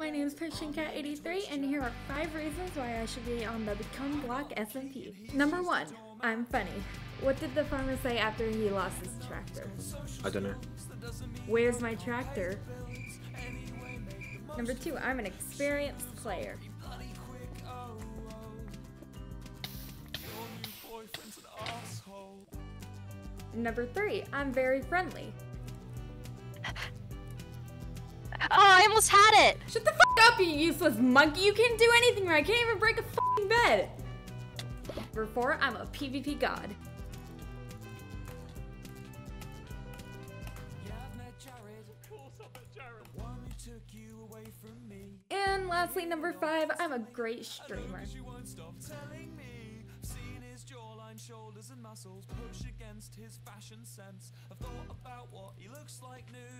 my name is PusheenCat83 and here are 5 reasons why I should be on the Become Block SMP. Number 1. I'm funny. What did the farmer say after he lost his tractor? I don't know. Where's my tractor? Number 2. I'm an experienced player. Number 3. I'm very friendly. Almost had it! Shut the fuck up, you useless monkey! You can't do anything right! I can't even break a fucking bed! Number four, I'm a PvP god. And lastly, number five, I'm a great streamer. shoulders and muscles push against his fashion sense. I've thought about what he looks like nude.